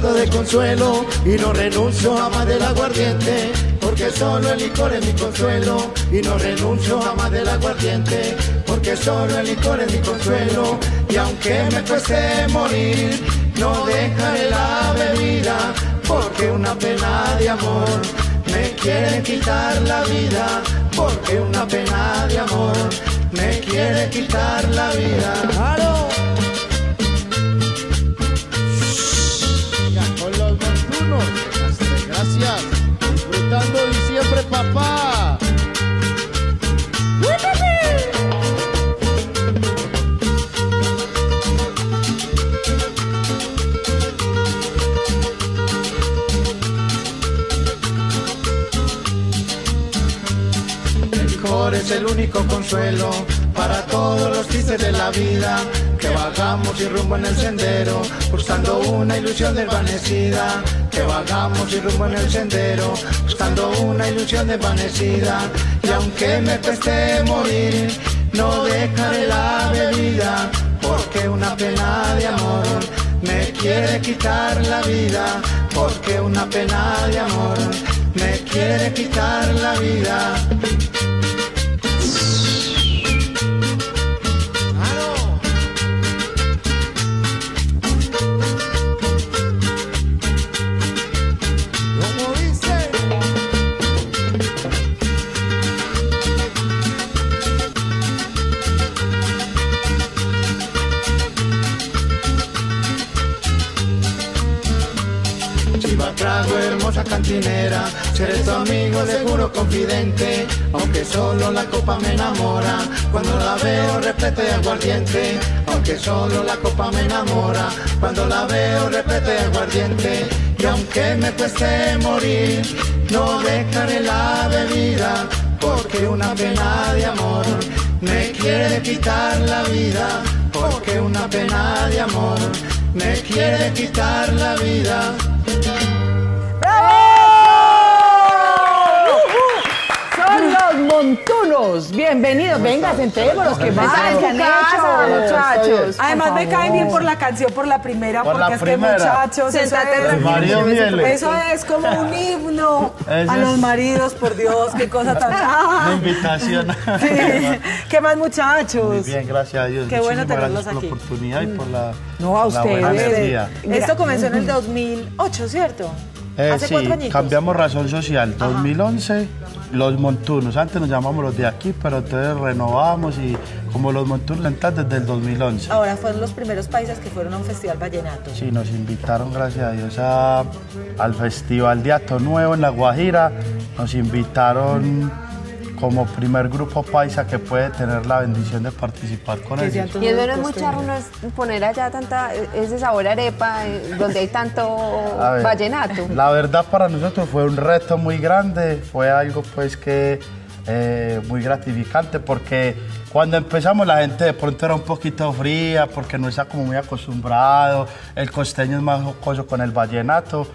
de consuelo y no renuncio jamás del aguardiente, porque solo el licor es mi consuelo y no renuncio jamás del aguardiente, porque solo el licor es mi consuelo y aunque me cueste morir, no dejaré la bebida, porque una pena de amor me quiere quitar la vida, porque una pena de amor me quiere quitar la vida. Gracias. Disfrutando diciembre, papá. El es el único consuelo para todos los tristes de la vida. Que vagamos sin rumbo en el sendero buscando una ilusión desvanecida. Que vagamos sin rumbo en el sendero buscando una ilusión desvanecida. Y aunque me cueste morir no dejaré la bebida porque una pena de amor me quiere quitar la vida. Porque una pena de amor me quiere quitar la vida hermosa cantinera, seré tu amigo seguro confidente, aunque solo la copa me enamora, cuando la veo repleta de aguardiente, aunque solo la copa me enamora, cuando la veo repleta de aguardiente, y aunque me cueste morir, no dejaré la bebida, porque una pena de amor me quiere quitar la vida, porque una pena de amor me quiere quitar la vida. Bienvenidos. Venga, sentémonos. ¿Qué más? ¿Qué han hecho? muchachos. Además me caen bien por la canción, por la primera, Por porque la es primera. que muchachos, eso es, eso es como un himno a los maridos, por Dios, qué cosa tan... ¡Ah! Una invitación. Sí. ¿Qué más Muy muchachos? bien, gracias a Dios. Qué bueno tenerlos gracias aquí. por la oportunidad y por la, No, a la ustedes. Esto comenzó en el 2008, ¿cierto? Eh, Hace sí, cuatro añitos. cambiamos razón social. 2011, los montunos. Antes nos llamamos los de aquí, pero entonces renovamos y como los montunos entonces desde el 2011. Ahora fueron los primeros países que fueron a un festival vallenato. Sí, nos invitaron, gracias a Dios, a- al Festival de Ato Nuevo en La Guajira. Nos invitaron como primer grupo paisa que puede tener la bendición de participar con ellos. Y eso no es muy charro, no es poner allá tanta, ese sabor arepa, eh, donde hay tanto ver, vallenato. La verdad para nosotros fue un reto muy grande, fue algo pues que eh, muy gratificante porque cuando empezamos la gente de pronto era un poquito fría porque no está como muy acostumbrado, el costeño es más jocoso con el vallenato.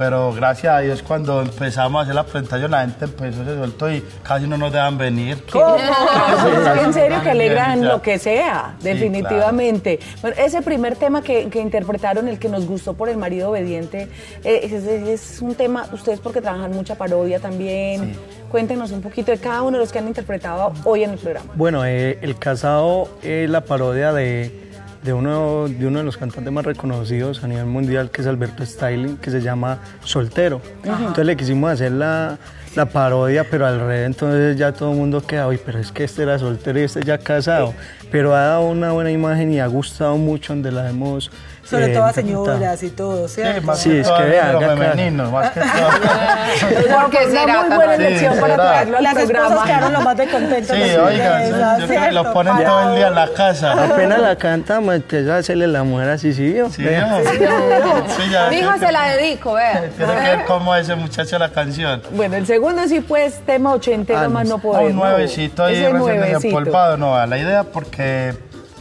Pero gracias a Dios cuando empezamos a hacer la presentación la gente empezó, se soltó y casi no nos dejan venir. ¿Cómo? en serio que alegran lo que sea, Sí, definitivamente. Bueno, ese primer tema que, que interpretaron, el que nos gustó por el marido obediente, eh, es, es- es un tema, ustedes porque trabajan mucha parodia también. Cuéntenos un poquito de cada uno de los que han interpretado hoy en el programa. Bueno, eh, El Casado es la parodia de, de uno, de uno de los cantantes más reconocidos a nivel mundial, que es Alberto Styling, que se llama Soltero. Entonces le quisimos hacer la, la parodia, pero al revés, entonces ya todo el mundo queda, oye, pero es que este era soltero y este ya casado. Pero ha dado una buena imagen y ha gustado mucho donde la hemos... Sobre eh, todo a señoras y todo, Sí, ¿cierto? más Sí, que es que el vea, género haga caso. femenino, más que todo. ¿Por qué Una será muy buena elección Sí, para ¿verdad? traerlo al Las esposas programa. quedaron lo más de contentos. Sí, oigan, yo ponen Para todo el día en la casa. Apenas la cantamos, empieza a hacerle la mujer así, ¿sí vio? Sí. Sí, ya, Dijo, tiene se la dedico, vea. Tiene que ver cómo ese muchacho la canción. Bueno, el segundo sí, pues, tema ochentero Ah, más no. poder. un nuevecito ahí recién desempolvado, no, a la idea porque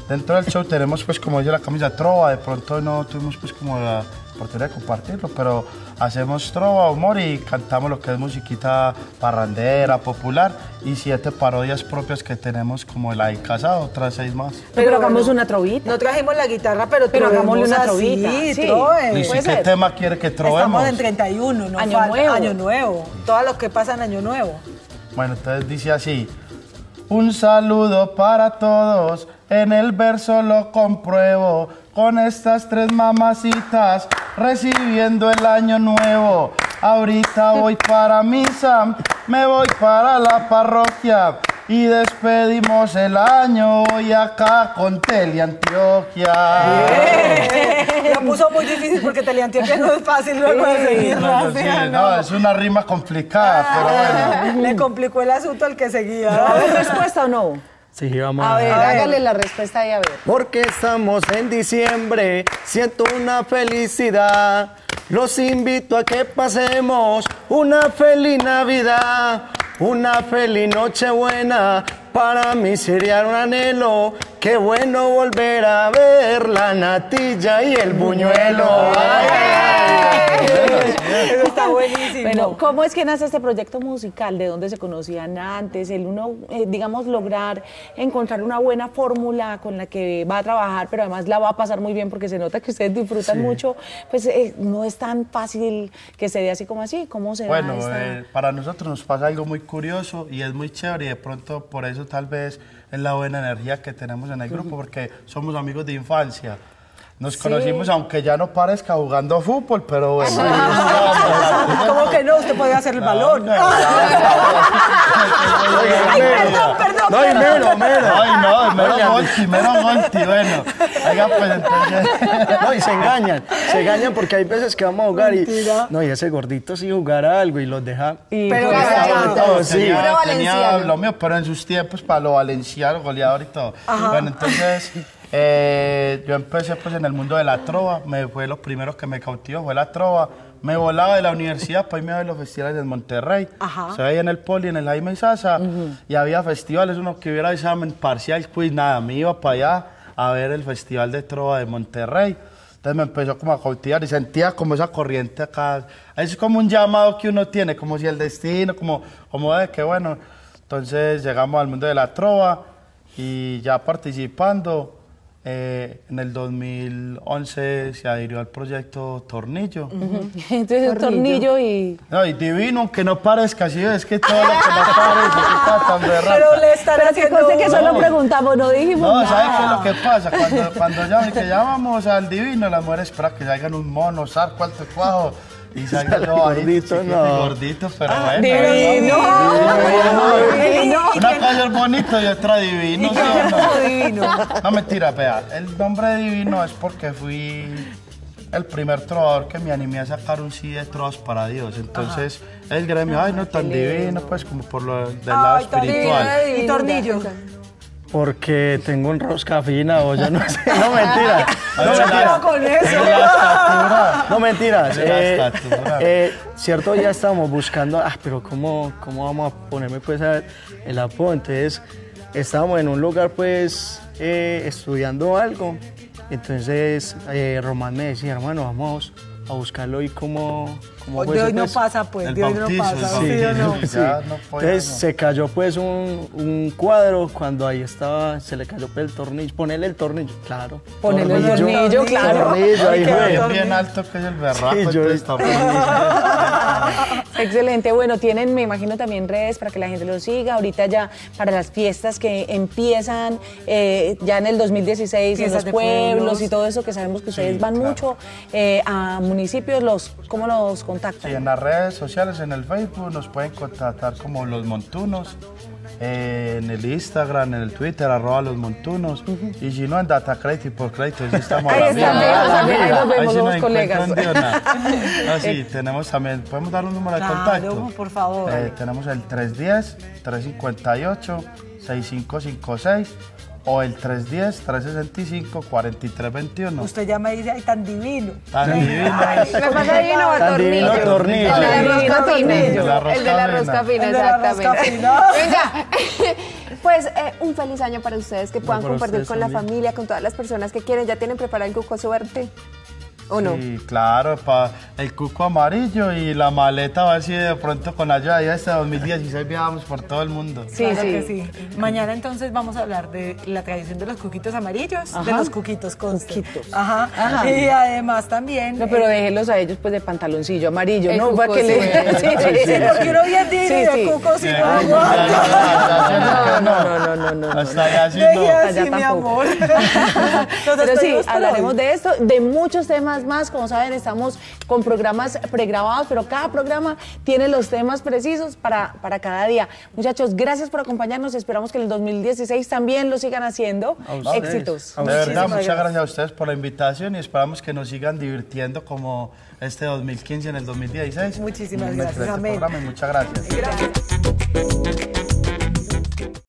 dentro del show tenemos pues como dice la camisa trova, de pronto no tuvimos pues como la oportunidad de compartirlo, pero hacemos trova, humor y cantamos lo que es musiquita parrandera, popular y siete parodias propias que tenemos como la de Casado, otras seis más. Pero, hagamos bueno, una trovita. No trajimos la guitarra, pero, Pero hagámosle una trovita, sí. puede ¿y qué ser. tema quiere que trovemos? Estamos en 31, no Año falta. nuevo. Año nuevo. Todo lo que pasa en Año Nuevo. Bueno, entonces dice así. Un saludo para todos, en el verso lo compruebo, con estas tres mamacitas recibiendo el año nuevo. Ahorita voy para misa, me voy para la parroquia y despedimos el año hoy acá con Teleantioquia. Lo puso muy difícil porque Teleantioquia no es fácil luego de seguirla. No, sí, ¿sí, no, es una rima complicada, pero bueno. Le complicó el asunto al que ¿Va a seguía. haber respuesta o no? Sí, vamos A ver, ver. hágale la respuesta ahí a ver. Porque estamos en diciembre, siento una felicidad. Los invito a que pasemos una feliz Navidad, una feliz Nochebuena. Para mí sería un anhelo, qué bueno volver a ver la natilla y el buñuelo. Ay, ay, ay. Eso está buenísimo. Bueno, ¿cómo es que nace este proyecto musical? ¿De dónde se conocían antes? El uno, eh, digamos, lograr encontrar una buena fórmula con la que va a trabajar, pero además la va a pasar muy bien porque se nota que ustedes disfrutan mucho, pues eh, no es tan fácil que se dé así como así. ¿Cómo se Bueno, da esta- eh, para nosotros nos pasa algo muy curioso y es muy chévere y de pronto por eso tal vez es la buena energía que tenemos en el grupo porque somos amigos de infancia. Nos conocimos, aunque ya no parezca jugando fútbol, pero bueno. ¿Cómo que no? Usted podía hacer el balón. Ay, perdón, perdón, No, y mero, mero. Ay, no, mero Monti, mero Monti, bueno. Oiga, pues entonces... No, y se engañan, se engañan porque hay veces que vamos a jugar y. No, y ese gordito sí jugará algo y los deja. Pero todo, sí. tenía, lo mío, pero en sus tiempos para lo valenciano, goleador y todo. Bueno, entonces eh, yo empecé pues en el mundo de la trova, me fue lo primero que me cautivó, fue la trova. Me volaba de la universidad para irme a ver los festivales del Monterrey. Ajá. Se veía en el Poli, en el Jaime Sasa, y había festivales, uno que hubiera examen parcial, pues nada, me iba para allá a ver el Festival de Trova de Monterrey. Entonces me empezó como a cautivar y sentía como esa corriente acá. Es como un llamado que uno tiene, como si el destino, como, como de que bueno. Entonces llegamos al mundo de la trova y ya participando. Eh, en el 2011 se adhirió al proyecto Tornillo. Entonces, un tornillo y... No, y divino, aunque no parezca, sí, es que todo lo que no parece, que está tan berraco. Pero le están Pero que haciendo... conste que solo No. preguntamos, no dijimos No, nada. ¿sabes qué es lo que pasa? Cuando, cuando llaman, que llamamos al divino, las mujeres esperan que salgan un mono, zarco, alto cuajo, y salga Sale yo ahí, gordito, no. gordito, pero bueno. Divino. Divino. Es bonito y otra divino, ¿sí o no? divino. No, mentira, vea, el nombre divino es porque fui el primer trovador que me animé a sacar un sí de trovas para Dios. Entonces, el gremio, ay, no tan divino, pues como por lo del lado espiritual. divino. Y tornillo. Porque tengo un rosca fina o yo no sé. No, mentira. No, mentira. con eso. No, mentiras. Eh, eh, cierto, ya estábamos buscando, ah, pero ¿cómo, cómo vamos a ponerme pues a- el apodo? Entonces, estábamos en un lugar pues eh, estudiando algo. Entonces, eh, Román me decía, hermano, vamos a buscarlo y cómo... fue De eso, hoy no pues". pasa, pues. El De hoy no pasa. ¿sí no? no puede, Entonces no. se cayó pues un, un cuadro cuando ahí estaba, se le cayó pues, el tornillo. Ponerle el tornillo, claro. Ponerle el tornillo, claro. Tornillo, ahí Ay, qué fue. Bien, alto que es el berraco, Sí, yo- entonces está Excelente, bueno, tienen, me imagino, también redes para que la gente los siga. Ahorita ya para las fiestas que empiezan eh, ya en el 2016 en Fiestas los de pueblos, pueblos. y todo eso que sabemos que ustedes Sí, van claro. mucho eh, a municipios, los, ¿cómo los Sí, contactan? en las redes sociales, en el Facebook, nos pueden contactar como Los Montunos, en el Instagram, en el Twitter, arroba Los Montunos, y si no, en Data y por crédito, sí estamos Ahí mía. ahí nos vemos, nos colegas. una. Ah, sí, tenemos también, podemos dar un número de Claro, contacto. por favor. Eh, tenemos el 310-358-6556 o el 310-365-4321. Usted ya me dice, ay, tan divino. Tan divino. Me pasa divino o Tan divino tornillo. tornillo. El de la rosca fina. El de la rosca fina. rosca fina, El de la rosca exactamente. fina. Venga, pues eh, un feliz año para ustedes que puedan compartir con la familia, con todas las personas que quieren. ¿Ya tienen preparado el cuco suerte? ¿O no? Sí, claro, pa, el cuco amarillo y la maleta a ver si de pronto con ayuda de este 2016 viajamos por todo el mundo. Sí, Claro sí. que sí. Mañana entonces vamos a hablar de la tradición de los cuquitos amarillos, de los cuquitos conste. Cuquitos. Ajá. Ajá. Y además también. No, pero déjenlos a ellos pues de pantaloncillo amarillo, ¿no? Para que le... sí. Sí, porque uno bien sí. cuco, si no No, no, no, no, no. Hasta allá sí no. así, allá mi tampoco. Pero sí, hablaremos de esto, de muchos temas más. Como saben, estamos con programas pregrabados, pero cada programa tiene los temas precisos para, para cada día. Muchachos, gracias por acompañarnos. Esperamos que en el 2016 también lo sigan haciendo. Éxitos. De verdad, Muchísimas muchas gracias. a ustedes por la invitación y esperamos que nos sigan divirtiendo como este 2015 en el 2016. Muchísimas gracias, amén. muchas gracias. Gracias.